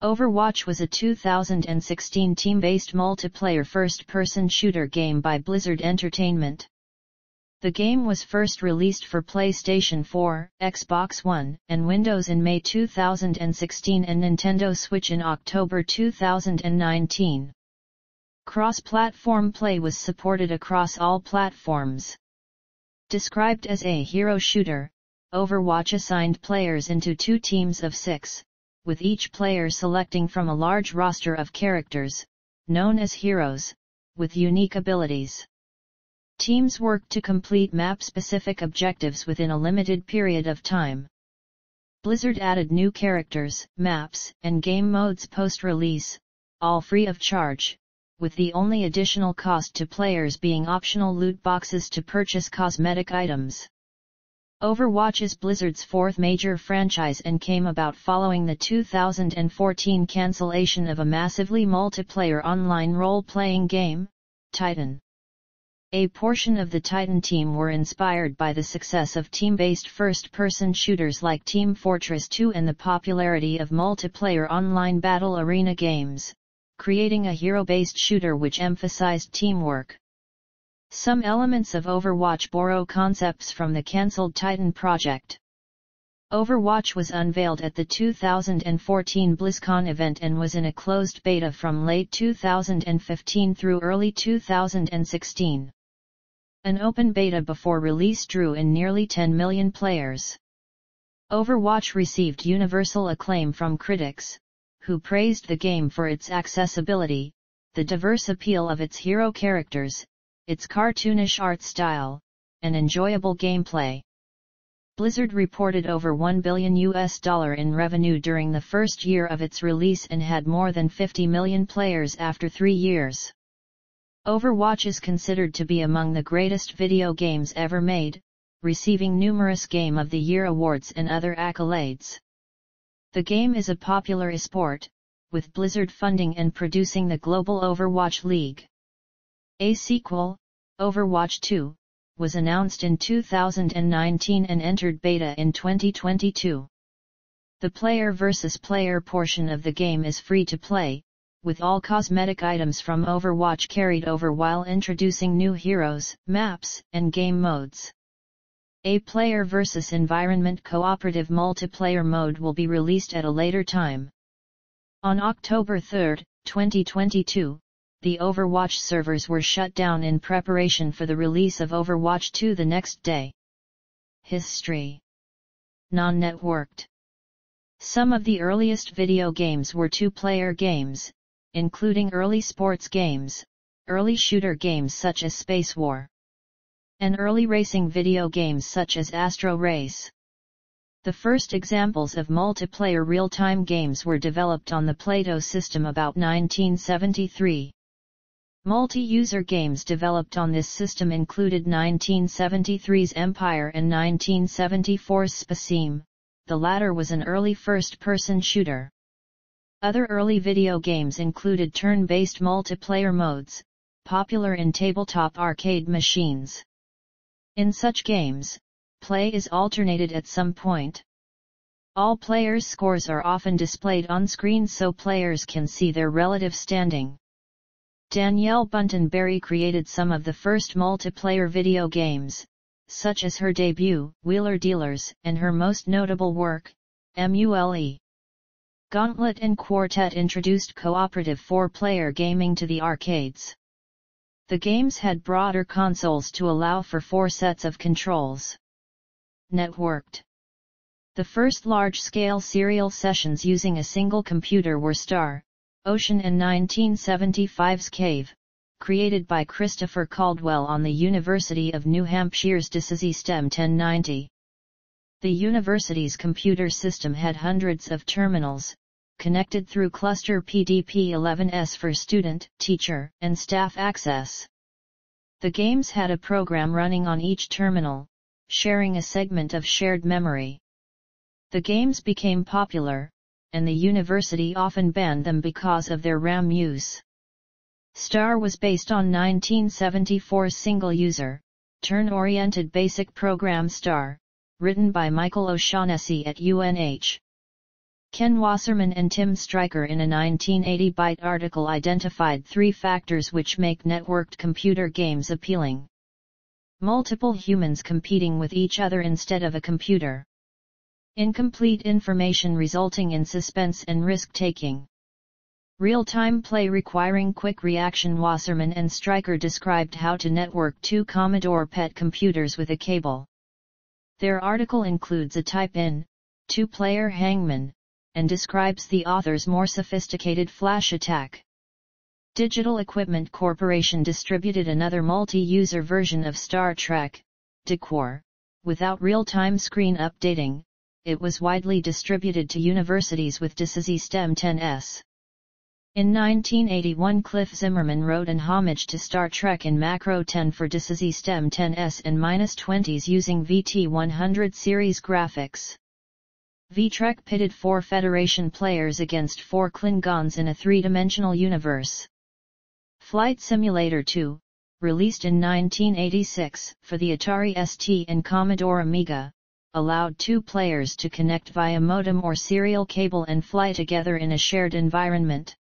Overwatch was a 2016 team-based multiplayer first-person shooter game by Blizzard Entertainment. The game was first released for PlayStation 4, Xbox One, and Windows in May 2016 and Nintendo Switch in October 2019. Cross-platform play was supported across all platforms. Described as a hero shooter, Overwatch assigned players into two teams of six, with each player selecting from a large roster of characters, known as heroes, with unique abilities. Teams work to complete map-specific objectives within a limited period of time. Blizzard added new characters, maps, and game modes post-release, all free of charge, with the only additional cost to players being optional loot boxes to purchase cosmetic items. Overwatch is Blizzard's fourth major franchise and came about following the 2014 cancellation of a massively multiplayer online role-playing game, Titan. A portion of the Titan team were inspired by the success of team-based first-person shooters like Team Fortress 2 and the popularity of multiplayer online battle arena games, creating a hero-based shooter which emphasized teamwork. Some elements of Overwatch borrow concepts from the cancelled Titan project. Overwatch was unveiled at the 2014 BlizzCon event and was in a closed beta from late 2015 through early 2016. An open beta before release drew in nearly 10 million players. Overwatch received universal acclaim from critics, who praised the game for its accessibility, the diverse appeal of its hero characters, its cartoonish art style, and enjoyable gameplay. Blizzard reported over 1 billion US dollar in revenue during the first year of its release and had more than 50 million players after three years. Overwatch is considered to be among the greatest video games ever made, receiving numerous Game of the Year awards and other accolades. The game is a popular esport, with Blizzard funding and producing the global Overwatch League. A sequel, Overwatch 2, was announced in 2019 and entered beta in 2022. The player versus player portion of the game is free to play, with all cosmetic items from Overwatch carried over while introducing new heroes, maps, and game modes. A player versus environment cooperative multiplayer mode will be released at a later time. On October 3, 2022, the Overwatch servers were shut down in preparation for the release of Overwatch 2 the next day. History Non-networked Some of the earliest video games were two-player games, including early sports games, early shooter games such as Spacewar, and early racing video games such as Astro Race. The first examples of multiplayer real-time games were developed on the Plato system about 1973. Multi-user games developed on this system included 1973's Empire and 1974's Spasim, the latter was an early first-person shooter. Other early video games included turn-based multiplayer modes, popular in tabletop arcade machines. In such games, play is alternated at some point. All players' scores are often displayed on screen so players can see their relative standing. Danielle Bunten-Berry created some of the first multiplayer video games, such as her debut, Wheeler Dealers, and her most notable work, MULE. Gauntlet and Quartet introduced cooperative four-player gaming to the arcades. The games had broader consoles to allow for four sets of controls. Networked. The first large-scale serial sessions using a single computer were Star, Ocean and 1975's Cave, created by Christopher Caldwell on the University of New Hampshire's DECsystem-1090. The university's computer system had hundreds of terminals, connected through cluster PDP-11S for student, teacher, and staff access. The games had a program running on each terminal, sharing a segment of shared memory. The games became popular, and the university often banned them because of their RAM use. STAR was based on 1974 single-user, turn-oriented basic program STAR, written by Michael O'Shaughnessy at UNH. Ken Wasserman and Tim Stryker in a 1980 Byte article identified three factors which make networked computer games appealing. Multiple humans competing with each other instead of a computer. Incomplete information resulting in suspense and risk-taking. Real-time play requiring quick reaction Wasserman and Stryker described how to network two Commodore PET computers with a cable. Their article includes a type-in, two-player hangman, and describes the author's more sophisticated flash attack. Digital Equipment Corporation distributed another multi-user version of Star Trek, Decwar, without real-time screen updating, it was widely distributed to universities with DECsystem-10s. In 1981 Cliff Zimmerman wrote an homage to Star Trek in Macro 10 for DECsystem-10s and -20s using VT100 series graphics. V-Trek pitted four Federation players against four Klingons in a three-dimensional universe. Flight Simulator 2, released in 1986 for the Atari ST and Commodore Amiga, allowed two players to connect via modem or serial cable and fly together in a shared environment.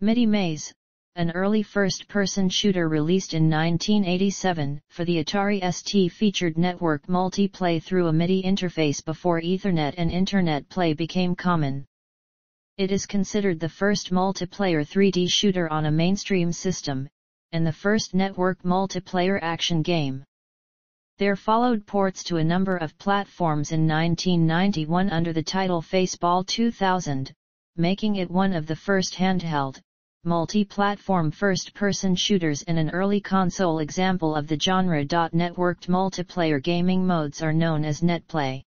MIDI Maze, an early first-person shooter released in 1987 for the Atari ST featured network multiplay through a MIDI interface before Ethernet and Internet play became common. It is considered the first multiplayer 3D shooter on a mainstream system, and the first network multiplayer action game. There followed ports to a number of platforms in 1991 under the title Faceball 2000, making it one of the first handheld, multi-platform first-person shooters and an early console example of the genre. Networked multiplayer gaming modes are known as netplay.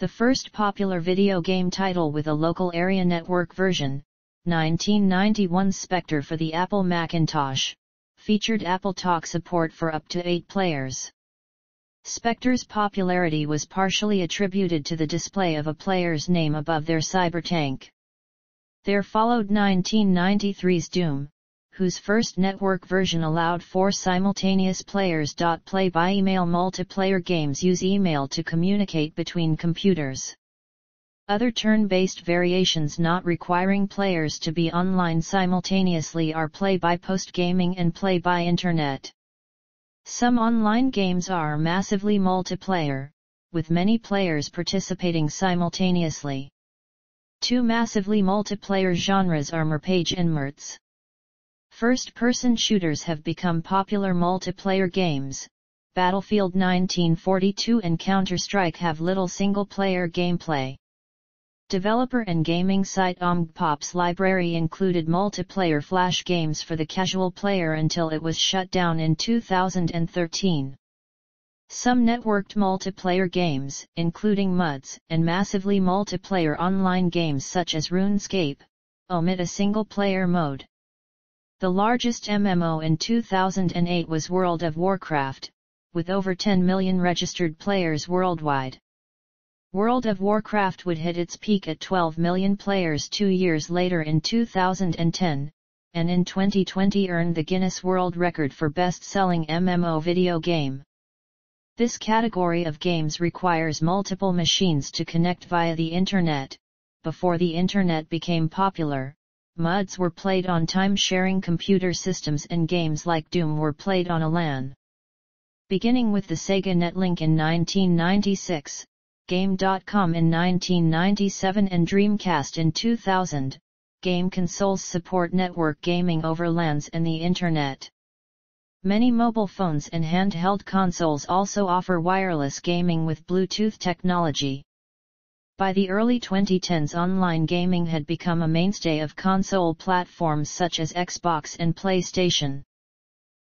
The first popular video game title with a local area network version, 1991 Spectre for the Apple Macintosh, featured AppleTalk support for up to 8 players. Spectre's popularity was partially attributed to the display of a player's name above their cybertank. There followed 1993's Doom, whose first network version allowed four simultaneous players. Play by email multiplayer games use email to communicate between computers. Other turn-based variations not requiring players to be online simultaneously are play by post gaming and play by internet. Some online games are massively multiplayer, with many players participating simultaneously. Two massively multiplayer genres are MMORPG and MMORTS. First-person shooters have become popular multiplayer games. Battlefield 1942 and Counter-Strike have little single-player gameplay. Developer and gaming site OMGPOP's library included multiplayer flash games for the casual player until it was shut down in 2013. Some networked multiplayer games, including MUDs, and massively multiplayer online games such as RuneScape, omit a single-player mode. The largest MMO in 2008 was World of Warcraft, with over 10 million registered players worldwide. World of Warcraft would hit its peak at 12 million players two years later in 2010, and in 2020 earned the Guinness World Record for best-selling MMO video game. This category of games requires multiple machines to connect via the Internet. Before the Internet became popular, MUDs were played on time-sharing computer systems and games like Doom were played on a LAN. Beginning with the Sega Netlink in 1996, Game.com in 1997 and Dreamcast in 2000, game consoles support network gaming over LANs and the Internet. Many mobile phones and handheld consoles also offer wireless gaming with Bluetooth technology. By the early 2010s online gaming had become a mainstay of console platforms such as Xbox and PlayStation.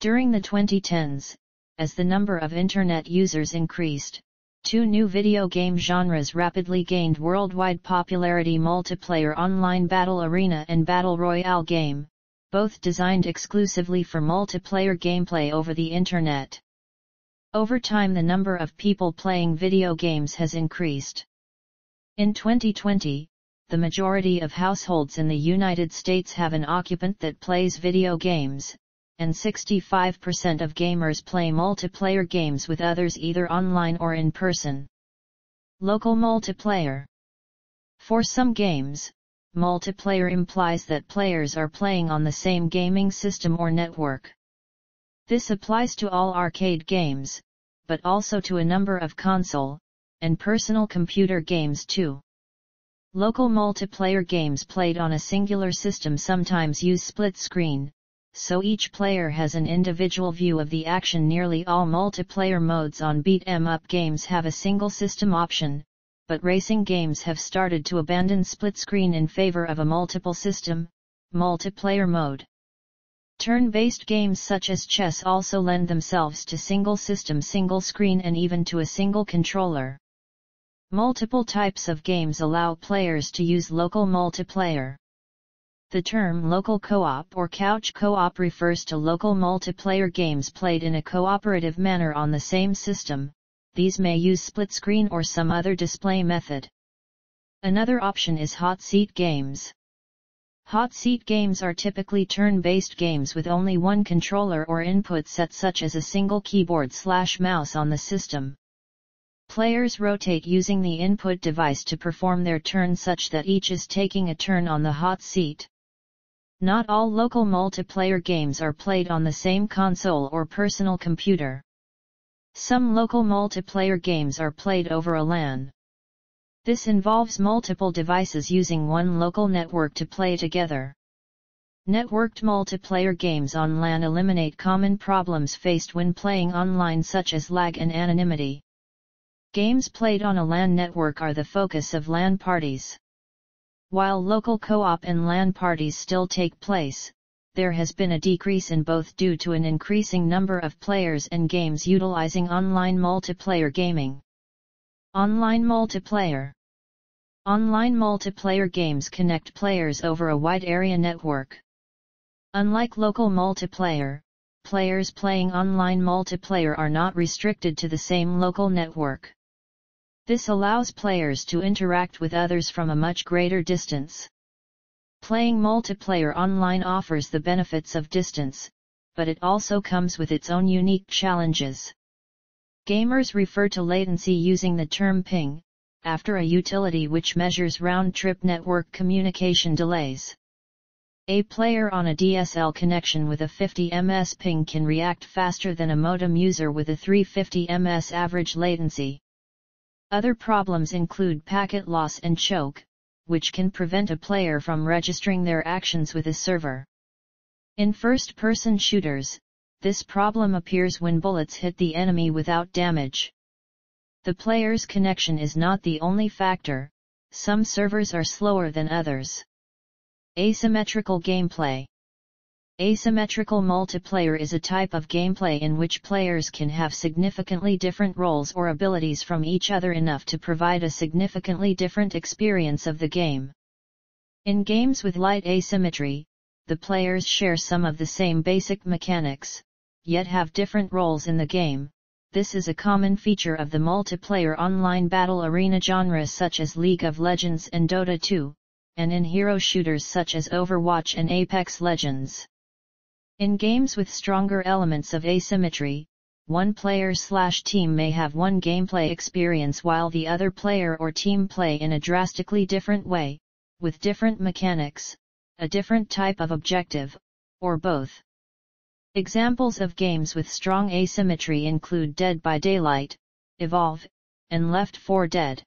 During the 2010s, as the number of Internet users increased, two new video game genres rapidly gained worldwide popularity multiplayer online battle arena and battle royale game, both designed exclusively for multiplayer gameplay over the Internet. Over time the number of people playing video games has increased. In 2020, the majority of households in the United States have an occupant that plays video games, and 65% of gamers play multiplayer games with others either online or in person. Local multiplayer For some games, multiplayer implies that players are playing on the same gaming system or network. This applies to all arcade games, but also to a number of console and personal computer games too. Local multiplayer games played on a singular system sometimes use split screen, so each player has an individual view of the action. Nearly all multiplayer modes on beat 'em up games have a single system option, but racing games have started to abandon split screen in favor of a multiple system, multiplayer mode. Turn-based games such as chess also lend themselves to single system single screen and even to a single controller. Multiple types of games allow players to use local multiplayer. The term local co-op or couch co-op refers to local multiplayer games played in a cooperative manner on the same system, these may use split screen or some other display method. Another option is hot seat games. Hot seat games are typically turn-based games with only one controller or input set such as a single keyboard slash mouse on the system. Players rotate using the input device to perform their turn such that each is taking a turn on the hot seat. Not all local multiplayer games are played on the same console or personal computer. Some local multiplayer games are played over a LAN. This involves multiple devices using one local network to play together. Networked multiplayer games on LAN eliminate common problems faced when playing online such as lag and anonymity. Games played on a LAN network are the focus of LAN parties. While local co-op and LAN parties still take place, there has been a decrease in both due to an increasing number of players and games utilizing online multiplayer gaming. Online multiplayer Online multiplayer games connect players over a wide area network. Unlike local multiplayer, players playing online multiplayer are not restricted to the same local network. This allows players to interact with others from a much greater distance. Playing multiplayer online offers the benefits of distance, but it also comes with its own unique challenges. Gamers refer to latency using the term ping, after a utility which measures round-trip network communication delays. A player on a DSL connection with a 50 ms ping can react faster than a modem user with a 350 ms average latency. Other problems include packet loss and choke, which can prevent a player from registering their actions with a server. In first-person shooters, this problem appears when bullets hit the enemy without damage. The player's connection is not the only factor, some servers are slower than others. Asymmetrical gameplay Asymmetrical multiplayer is a type of gameplay in which players can have significantly different roles or abilities from each other enough to provide a significantly different experience of the game. In games with light asymmetry, the players share some of the same basic mechanics, yet have different roles in the game. This is a common feature of the multiplayer online battle arena genre such as League of Legends and Dota 2, and in hero shooters such as Overwatch and Apex Legends. In games with stronger elements of asymmetry, one player slash team may have one gameplay experience while the other player or team play in a drastically different way, with different mechanics, a different type of objective, or both. Examples of games with strong asymmetry include Dead by Daylight, Evolve, and Left 4 Dead.